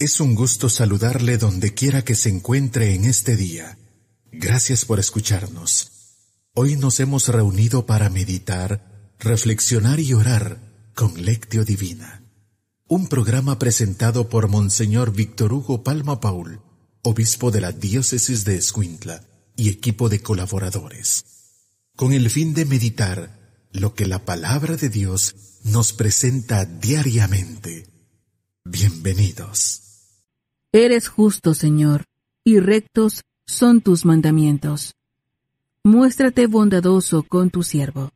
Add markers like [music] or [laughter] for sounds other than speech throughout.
Es un gusto saludarle donde quiera que se encuentre en este día. Gracias por escucharnos. Hoy nos hemos reunido para meditar, reflexionar y orar con Lectio Divina. Un programa presentado por Monseñor Víctor Hugo Palma Paul, obispo de la diócesis de Escuintla y equipo de colaboradores, con el fin de meditar lo que la palabra de Dios nos presenta diariamente. Bienvenidos. Eres justo, Señor, y rectos son tus mandamientos. Muéstrate bondadoso con tu siervo.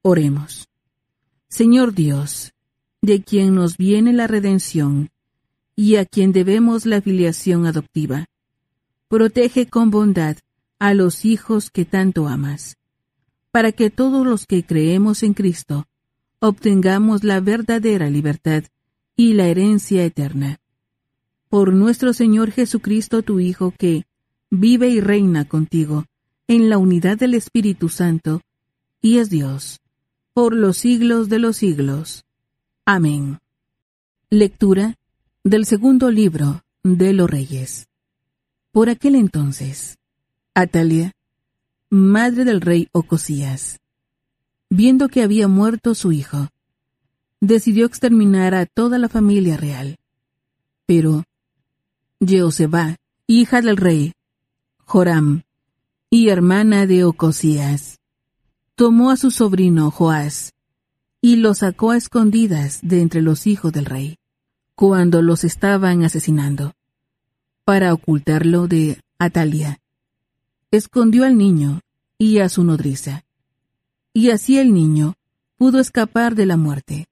Oremos. Señor Dios, de quien nos viene la redención, y a quien debemos la filiación adoptiva, protege con bondad a los hijos que tanto amas, para que todos los que creemos en Cristo obtengamos la verdadera libertad y la herencia eterna por nuestro Señor Jesucristo, tu Hijo, que vive y reina contigo en la unidad del Espíritu Santo, y es Dios, por los siglos de los siglos. Amén. Lectura del segundo libro de los Reyes. Por aquel entonces, Atalia, madre del rey Ocosías, viendo que había muerto su hijo, decidió exterminar a toda la familia real. Pero Jeoseba, hija del rey, Joram, y hermana de Ocosías, tomó a su sobrino Joás, y lo sacó a escondidas de entre los hijos del rey, cuando los estaban asesinando, para ocultarlo de Atalia. Escondió al niño y a su nodriza, y así el niño pudo escapar de la muerte.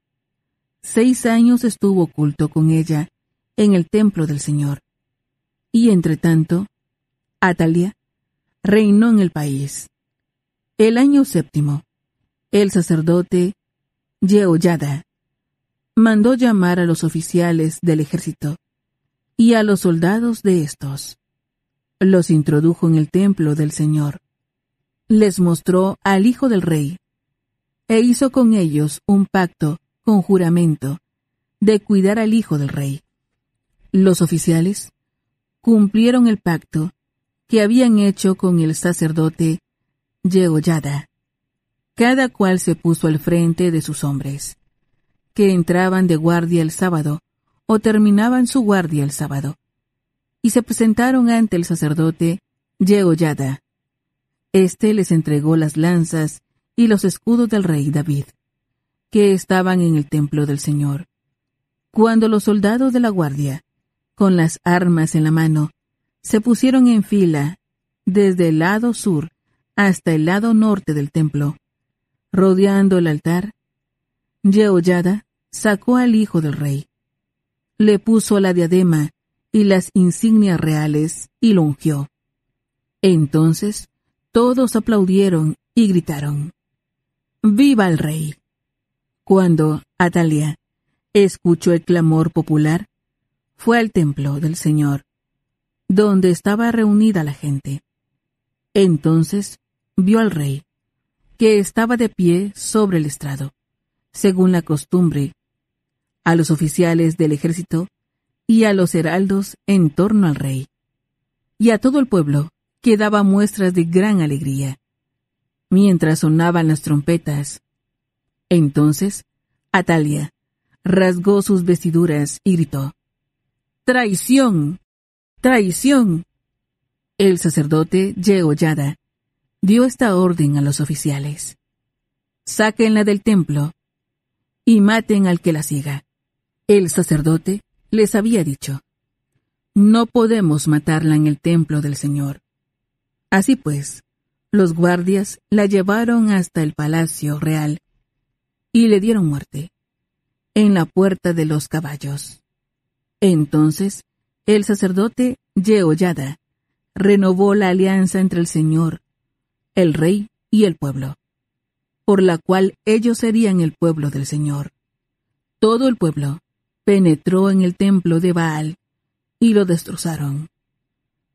Seis años estuvo oculto con ella en el templo del Señor y entre tanto, Atalia reinó en el país. El año séptimo, el sacerdote Yehoyada mandó llamar a los oficiales del ejército y a los soldados de estos. Los introdujo en el templo del Señor. Les mostró al hijo del rey e hizo con ellos un pacto con juramento de cuidar al hijo del rey. Los oficiales cumplieron el pacto que habían hecho con el sacerdote Yehoyada. Cada cual se puso al frente de sus hombres, que entraban de guardia el sábado o terminaban su guardia el sábado, y se presentaron ante el sacerdote Yehoyada. Este les entregó las lanzas y los escudos del rey David, que estaban en el templo del Señor. Cuando los soldados de la guardia con las armas en la mano, se pusieron en fila desde el lado sur hasta el lado norte del templo. Rodeando el altar, Yehoyada sacó al hijo del rey. Le puso la diadema y las insignias reales y lo ungió. Entonces todos aplaudieron y gritaron, ¡Viva el rey! Cuando Atalia escuchó el clamor popular, fue al templo del Señor, donde estaba reunida la gente. Entonces vio al rey, que estaba de pie sobre el estrado, según la costumbre, a los oficiales del ejército y a los heraldos en torno al rey, y a todo el pueblo que daba muestras de gran alegría, mientras sonaban las trompetas. Entonces, Atalia rasgó sus vestiduras y gritó, Traición. Traición. El sacerdote Yehoyada dio esta orden a los oficiales. Sáquenla del templo y maten al que la siga. El sacerdote les había dicho, no podemos matarla en el templo del Señor. Así pues, los guardias la llevaron hasta el palacio real y le dieron muerte en la puerta de los caballos. Entonces, el sacerdote Yehoyada renovó la alianza entre el Señor, el rey y el pueblo, por la cual ellos serían el pueblo del Señor. Todo el pueblo penetró en el templo de Baal y lo destrozaron.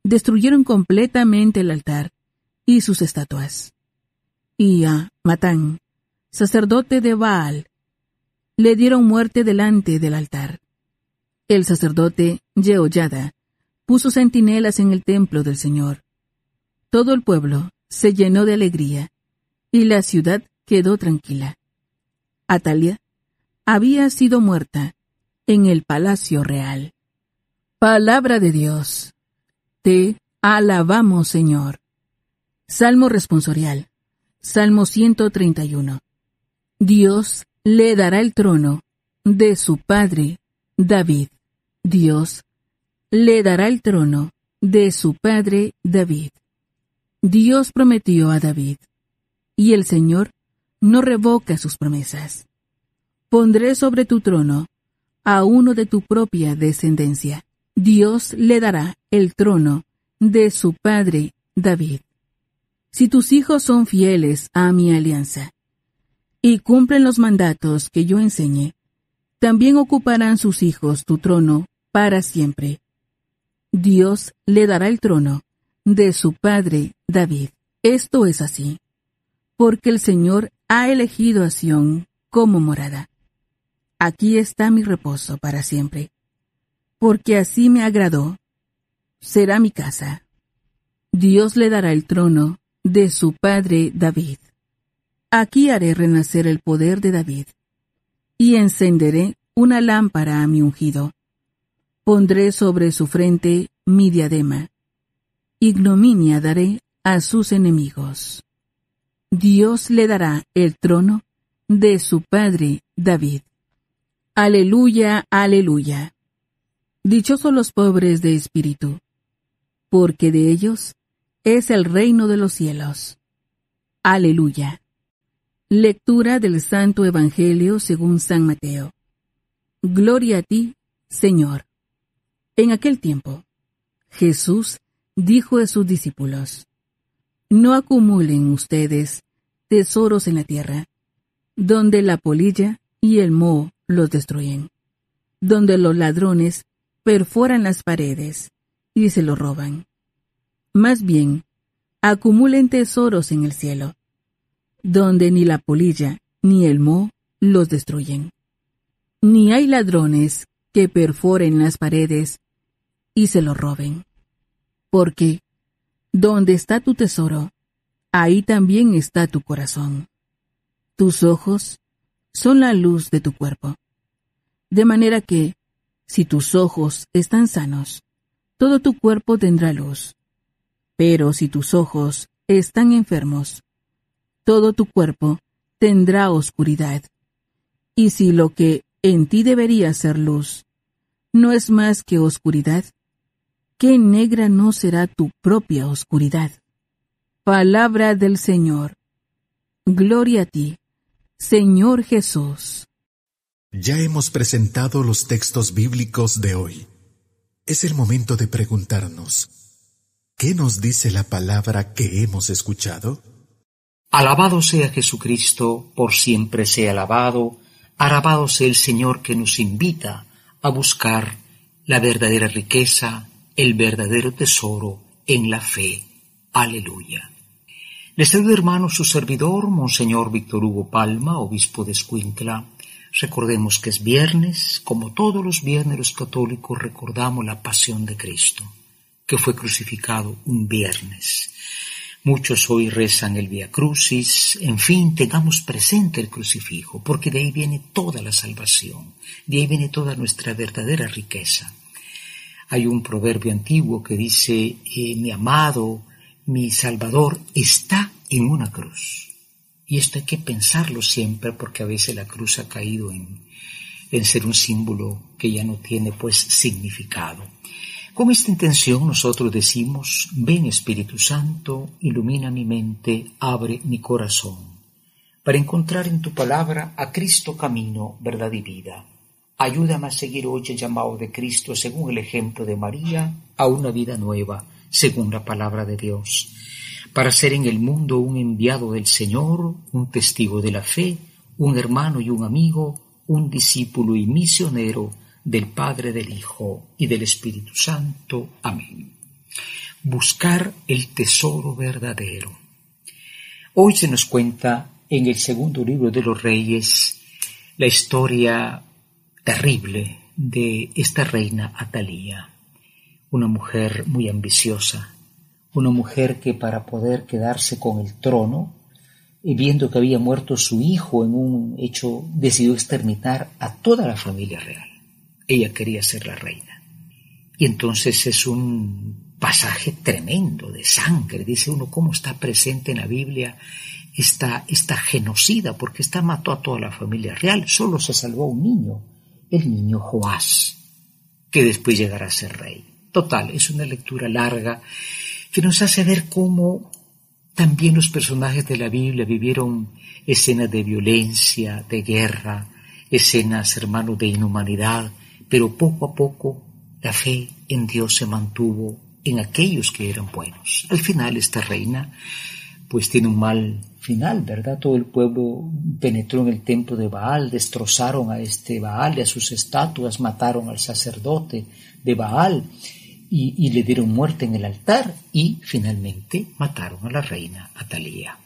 Destruyeron completamente el altar y sus estatuas. Y a Matán, sacerdote de Baal, le dieron muerte delante del altar. El sacerdote Yehoyada puso centinelas en el templo del Señor. Todo el pueblo se llenó de alegría y la ciudad quedó tranquila. Atalia había sido muerta en el palacio real. Palabra de Dios. Te alabamos, Señor. Salmo responsorial. Salmo 131. Dios le dará el trono de su padre David. Dios le dará el trono de su padre David. Dios prometió a David, y el Señor no revoca sus promesas. Pondré sobre tu trono a uno de tu propia descendencia. Dios le dará el trono de su padre David. Si tus hijos son fieles a mi alianza y cumplen los mandatos que yo enseñe, también ocuparán sus hijos tu trono para siempre. Dios le dará el trono de su padre David. Esto es así, porque el Señor ha elegido a Sión como morada. Aquí está mi reposo para siempre, porque así me agradó. Será mi casa. Dios le dará el trono de su padre David. Aquí haré renacer el poder de David, y encenderé una lámpara a mi ungido. Pondré sobre su frente mi diadema. Ignominia daré a sus enemigos. Dios le dará el trono de su padre David. Aleluya, aleluya. Dichosos los pobres de espíritu, porque de ellos es el reino de los cielos. Aleluya. Lectura del Santo Evangelio según San Mateo. Gloria a ti, Señor. En aquel tiempo, Jesús dijo a sus discípulos, No acumulen ustedes tesoros en la tierra, donde la polilla y el moho los destruyen, donde los ladrones perforan las paredes y se lo roban más bien, acumulen tesoros en el cielo, donde ni la polilla ni el moho los destruyen. Ni hay ladrones que perforen las paredes y se lo roben. Porque, donde está tu tesoro, ahí también está tu corazón. Tus ojos son la luz de tu cuerpo. De manera que, si tus ojos están sanos, todo tu cuerpo tendrá luz. Pero si tus ojos están enfermos, todo tu cuerpo tendrá oscuridad. Y si lo que en ti debería ser luz no es más que oscuridad, ¿qué negra no será tu propia oscuridad? Palabra del Señor. Gloria a ti, Señor Jesús. Ya hemos presentado los textos bíblicos de hoy. Es el momento de preguntarnos, ¿Qué nos dice la palabra que hemos escuchado? Alabado sea Jesucristo, por siempre sea alabado, alabado sea el Señor que nos invita a buscar la verdadera riqueza, el verdadero tesoro en la fe. Aleluya. Les saludo hermano su servidor, Monseñor Víctor Hugo Palma, obispo de Escuintla. Recordemos que es viernes, como todos los viernes los católicos recordamos la pasión de Cristo que fue crucificado un viernes. Muchos hoy rezan el Via Crucis, en fin, tengamos presente el crucifijo, porque de ahí viene toda la salvación, de ahí viene toda nuestra verdadera riqueza. Hay un proverbio antiguo que dice, eh, mi amado, mi Salvador está en una cruz. Y esto hay que pensarlo siempre porque a veces la cruz ha caído en, en ser un símbolo que ya no tiene pues significado. Con esta intención nosotros decimos, ven Espíritu Santo, ilumina mi mente, abre mi corazón, para encontrar en tu palabra a Cristo camino, verdad y vida. Ayúdame a seguir hoy el llamado de Cristo según el ejemplo de María a una vida nueva, según la palabra de Dios, para ser en el mundo un enviado del Señor, un testigo de la fe, un hermano y un amigo, un discípulo y misionero, del Padre, del Hijo y del Espíritu Santo. Amén. Buscar el tesoro verdadero. Hoy se nos cuenta en el segundo libro de los Reyes la historia terrible de esta reina Atalía, una mujer muy ambiciosa, una mujer que para poder quedarse con el trono, viendo que había muerto su hijo en un hecho, decidió exterminar a toda la familia real. Ella quería ser la reina. Y entonces es un pasaje tremendo de sangre. Dice uno cómo está presente en la Biblia esta, esta genocida, porque esta mató a toda la familia real. Solo se salvó un niño, el niño Joás, que después llegará a ser rey. Total, es una lectura larga que nos hace ver cómo también los personajes de la Biblia vivieron escenas de violencia, de guerra, escenas, hermano, de inhumanidad, pero poco a poco la fe en Dios se mantuvo en aquellos que eran buenos. Al final esta reina pues tiene un mal final, ¿verdad? Todo el pueblo penetró en el templo de Baal, destrozaron a este Baal y a sus estatuas, mataron al sacerdote de Baal y, le dieron muerte en el altar y finalmente mataron a la reina Atalía.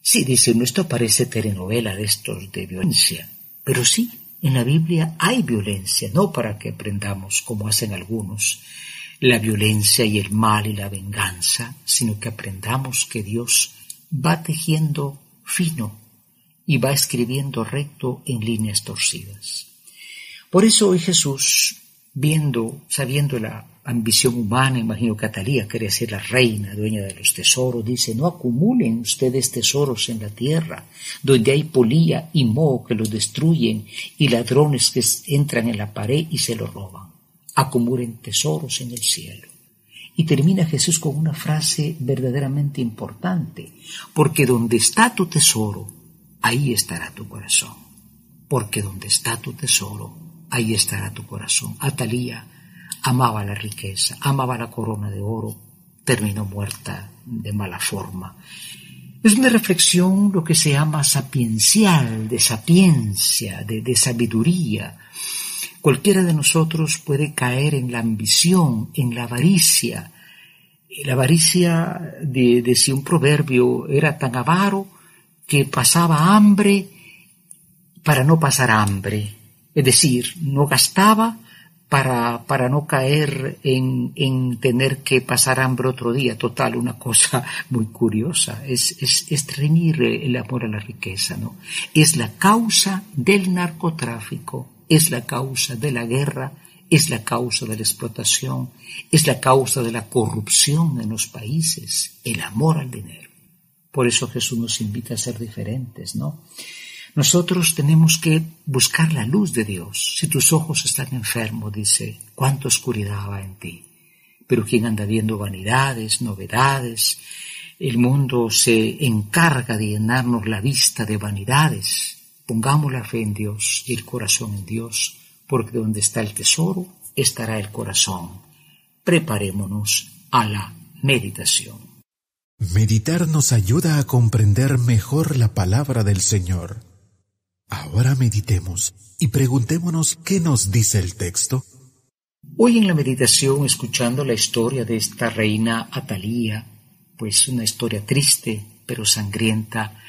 Sí, dice uno, esto parece telenovela de estos de violencia, pero sí, en la Biblia hay violencia, no para que aprendamos como hacen algunos la violencia y el mal y la venganza, sino que aprendamos que Dios va tejiendo fino y va escribiendo recto en líneas torcidas. Por eso hoy Jesús, viendo, sabiendo la ambición humana, imagino que Atalía quería ser la reina, dueña de los tesoros, dice, no acumulen ustedes tesoros en la tierra, donde hay polía y moho que los destruyen y ladrones que entran en la pared y se lo roban. Acumulen tesoros en el cielo. Y termina Jesús con una frase verdaderamente importante, porque donde está tu tesoro, ahí estará tu corazón. Porque donde está tu tesoro, ahí estará tu corazón. Atalía amaba la riqueza, amaba la corona de oro, terminó muerta de mala forma. Es una reflexión lo que se llama sapiencial, de sapiencia, de, sabiduría. Cualquiera de nosotros puede caer en la ambición, en la avaricia. La avaricia, de, decía un proverbio, era tan avaro que pasaba hambre para no pasar hambre. Es decir, no gastaba para, para no caer en, en, tener que pasar hambre otro día. Total, una cosa [laughs] muy curiosa. Es, es, es el amor a la riqueza, ¿no? Es la causa del narcotráfico, es la causa de la guerra, es la causa de la explotación, es la causa de la corrupción en los países, el amor al dinero. Por eso Jesús nos invita a ser diferentes, ¿no? Nosotros tenemos que buscar la luz de Dios. Si tus ojos están enfermos, dice, cuánta oscuridad va en ti. Pero quien anda viendo vanidades, novedades, el mundo se encarga de llenarnos la vista de vanidades. Pongamos la fe en Dios y el corazón en Dios, porque donde está el tesoro estará el corazón. Preparémonos a la meditación. Meditar nos ayuda a comprender mejor la palabra del Señor. Ahora meditemos y preguntémonos qué nos dice el texto. Hoy en la meditación, escuchando la historia de esta reina Atalía, pues una historia triste pero sangrienta,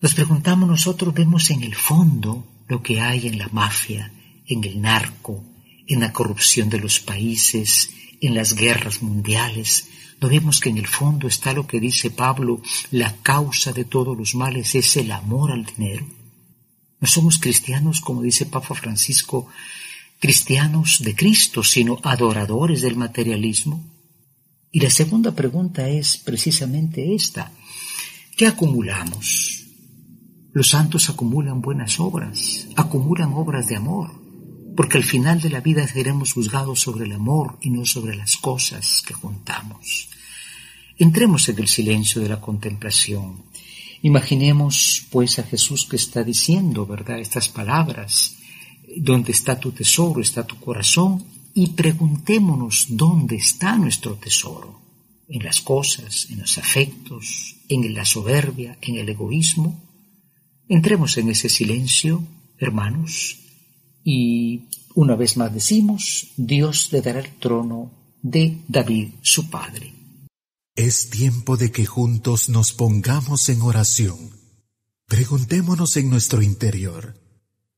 nos preguntamos nosotros, vemos en el fondo lo que hay en la mafia, en el narco, en la corrupción de los países, en las guerras mundiales. No vemos que en el fondo está lo que dice Pablo, la causa de todos los males es el amor al dinero. No somos cristianos, como dice Papa Francisco, cristianos de Cristo, sino adoradores del materialismo. Y la segunda pregunta es precisamente esta. ¿Qué acumulamos? Los santos acumulan buenas obras, acumulan obras de amor, porque al final de la vida seremos juzgados sobre el amor y no sobre las cosas que juntamos. Entremos en el silencio de la contemplación Imaginemos pues a Jesús que está diciendo, ¿verdad?, estas palabras, ¿dónde está tu tesoro? ¿Está tu corazón? Y preguntémonos dónde está nuestro tesoro. En las cosas, en los afectos, en la soberbia, en el egoísmo. Entremos en ese silencio, hermanos, y una vez más decimos, Dios le dará el trono de David, su padre. Es tiempo de que juntos nos pongamos en oración. Preguntémonos en nuestro interior,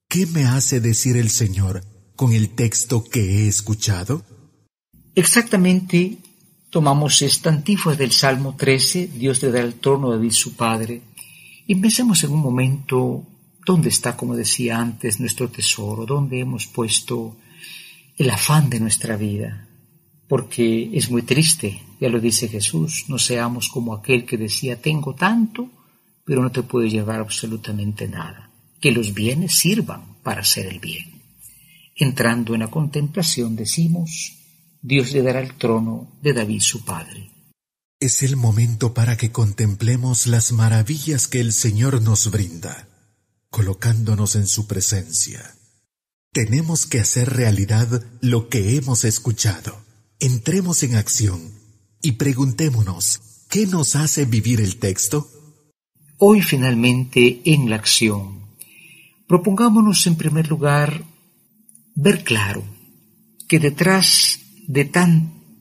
¿qué me hace decir el Señor con el texto que he escuchado? Exactamente, tomamos esta antífona del Salmo 13, Dios le da el trono a David su padre, y pensemos en un momento dónde está, como decía antes, nuestro tesoro, dónde hemos puesto el afán de nuestra vida, porque es muy triste, ya lo dice Jesús, no seamos como aquel que decía, tengo tanto, pero no te puede llevar absolutamente nada, que los bienes sirvan para hacer el bien. Entrando en la contemplación decimos, Dios le dará el trono de David su padre. Es el momento para que contemplemos las maravillas que el Señor nos brinda, colocándonos en su presencia. Tenemos que hacer realidad lo que hemos escuchado. Entremos en acción y preguntémonos, ¿qué nos hace vivir el texto? Hoy finalmente en la acción, propongámonos en primer lugar ver claro que detrás de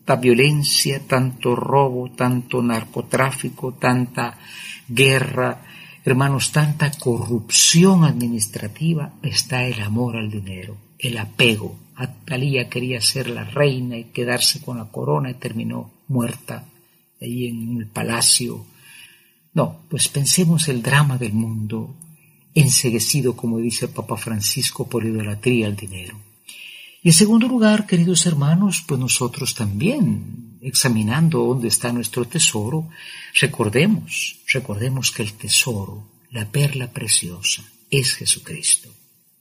tanta violencia, tanto robo, tanto narcotráfico, tanta guerra, hermanos, tanta corrupción administrativa, está el amor al dinero, el apego. Atalía quería ser la reina y quedarse con la corona y terminó muerta ahí en el palacio. No, pues pensemos el drama del mundo, enseguecido, como dice el Papa Francisco, por idolatría al dinero. Y en segundo lugar, queridos hermanos, pues nosotros también, examinando dónde está nuestro tesoro, recordemos, recordemos que el tesoro, la perla preciosa, es Jesucristo.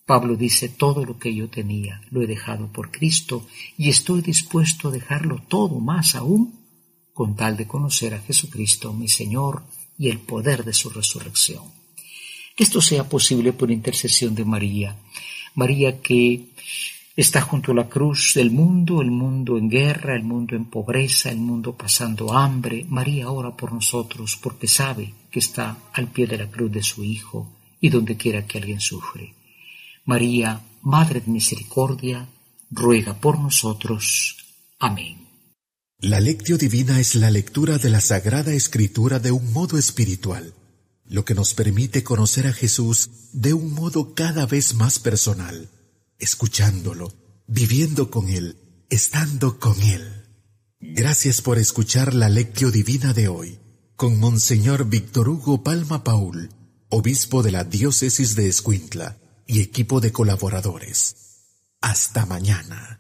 Pablo dice, todo lo que yo tenía lo he dejado por Cristo y estoy dispuesto a dejarlo todo más aún con tal de conocer a Jesucristo, mi Señor, y el poder de su resurrección. Que esto sea posible por intercesión de María, María que está junto a la cruz del mundo, el mundo en guerra, el mundo en pobreza, el mundo pasando hambre. María ora por nosotros porque sabe que está al pie de la cruz de su Hijo y donde quiera que alguien sufre. María, Madre de Misericordia, ruega por nosotros. Amén. La lectio divina es la lectura de la Sagrada Escritura de un modo espiritual, lo que nos permite conocer a Jesús de un modo cada vez más personal escuchándolo, viviendo con Él, estando con Él. Gracias por escuchar la lectio divina de hoy con Monseñor Víctor Hugo Palma Paul, obispo de la diócesis de Escuintla y equipo de colaboradores. Hasta mañana.